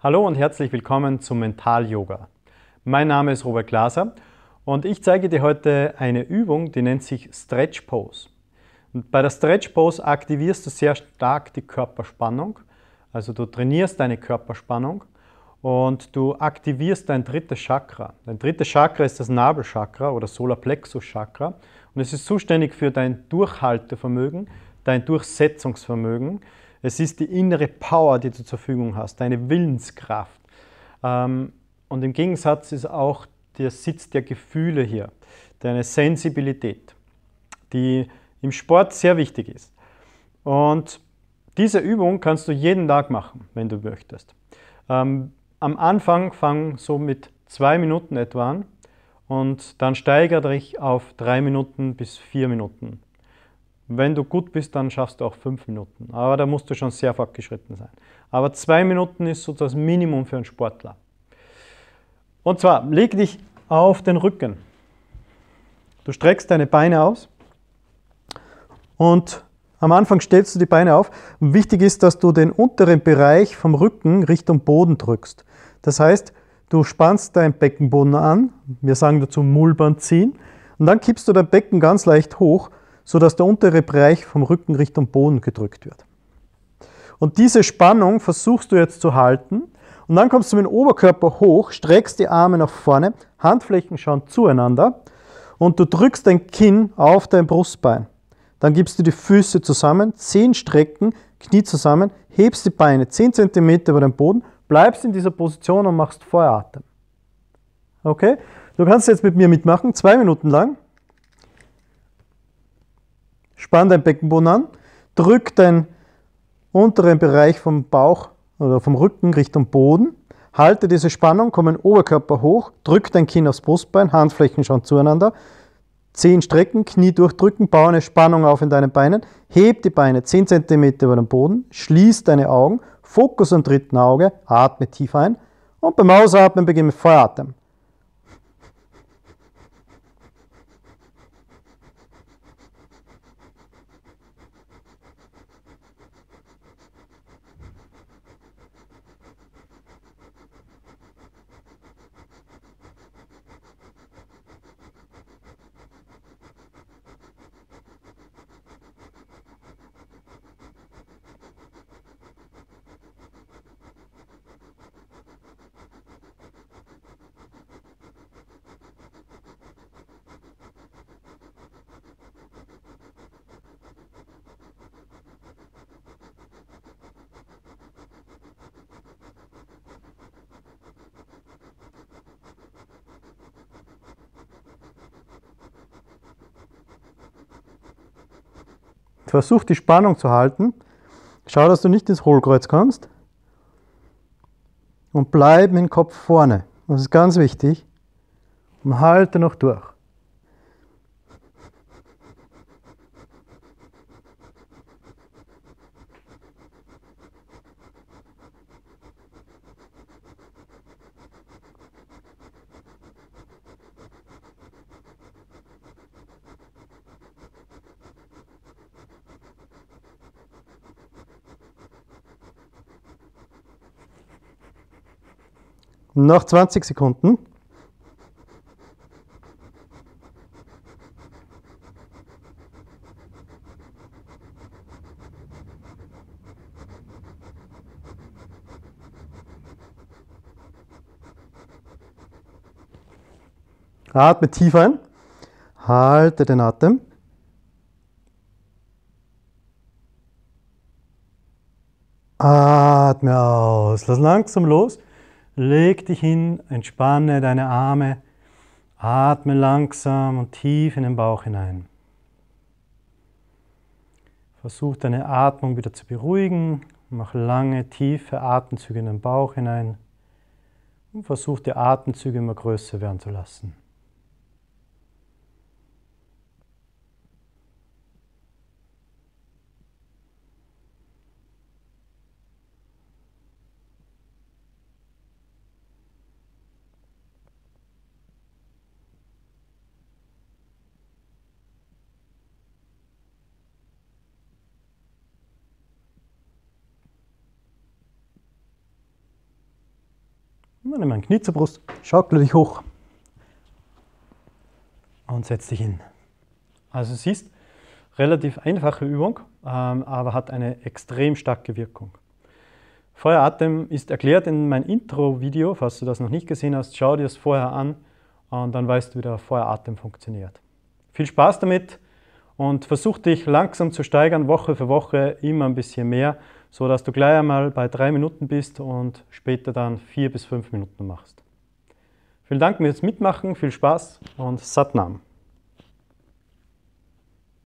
Hallo und herzlich willkommen zum Mental Yoga. Mein Name ist Robert Glaser und ich zeige dir heute eine Übung, die nennt sich Stretch Pose. Und bei der Stretch Pose aktivierst du sehr stark die Körperspannung, also du trainierst deine Körperspannung und du aktivierst dein drittes Chakra. Dein drittes Chakra ist das Nabelchakra oder Solarplexus Chakra und es ist zuständig für dein Durchhaltevermögen, dein Durchsetzungsvermögen. Es ist die innere Power, die du zur Verfügung hast, deine Willenskraft. Ähm, und im Gegensatz ist auch der Sitz der Gefühle hier, deine Sensibilität, die im Sport sehr wichtig ist. Und diese Übung kannst du jeden Tag machen, wenn du möchtest. Ähm, am Anfang fang so mit zwei Minuten etwa an und dann steigere dich auf drei Minuten bis vier Minuten. Wenn du gut bist, dann schaffst du auch fünf Minuten. Aber da musst du schon sehr fortgeschritten sein. Aber zwei Minuten ist so das Minimum für einen Sportler. Und zwar, leg dich auf den Rücken. Du streckst deine Beine aus und am Anfang stellst du die Beine auf. Wichtig ist, dass du den unteren Bereich vom Rücken Richtung Boden drückst. Das heißt, du spannst dein Beckenboden an. Wir sagen dazu Mullband ziehen. Und dann kippst du dein Becken ganz leicht hoch sodass der untere Bereich vom Rücken Richtung Boden gedrückt wird. Und diese Spannung versuchst du jetzt zu halten. Und dann kommst du mit dem Oberkörper hoch, streckst die Arme nach vorne, Handflächen schauen zueinander und du drückst dein Kinn auf dein Brustbein. Dann gibst du die Füße zusammen, Zehen strecken, Knie zusammen, hebst die Beine 10 cm über den Boden, bleibst in dieser Position und machst Feueratem. Okay? Du kannst jetzt mit mir mitmachen, zwei Minuten lang. Spann dein Beckenboden an, drück deinen unteren Bereich vom Bauch oder vom Rücken Richtung Boden, halte diese Spannung, komm den Oberkörper hoch, drück dein Kinn aufs Brustbein, Handflächen schauen zueinander, Zehen strecken, Knie durchdrücken, baue eine Spannung auf in deinen Beinen, heb die Beine 10 cm über den Boden, schließ deine Augen, Fokus am dritten Auge, atme tief ein und beim Ausatmen beginne mit Feueratem. Versuch die Spannung zu halten. Schau, dass du nicht ins Hohlkreuz kommst. Und bleib mit dem Kopf vorne. Das ist ganz wichtig. Und halte noch durch. Noch 20 Sekunden. Atme tief ein. Halte den Atem. Atme aus. Lass langsam los. Leg dich hin, entspanne deine Arme, atme langsam und tief in den Bauch hinein. Versuch deine Atmung wieder zu beruhigen, mach lange, tiefe Atemzüge in den Bauch hinein und versuch die Atemzüge immer größer werden zu lassen. Dann nimm ein Knie zur Brust, schaukle dich hoch und setz dich hin. Also siehst, relativ einfache Übung, ähm, aber hat eine extrem starke Wirkung. Feueratem ist erklärt in meinem Intro-Video, falls du das noch nicht gesehen hast, schau dir es vorher an und dann weißt du, wie der Feueratem funktioniert. Viel Spaß damit und versuch dich langsam zu steigern, Woche für Woche immer ein bisschen mehr, so dass du gleich einmal bei drei Minuten bist und später dann vier bis fünf Minuten machst. Vielen Dank fürs Mitmachen, viel Spaß und Satnam.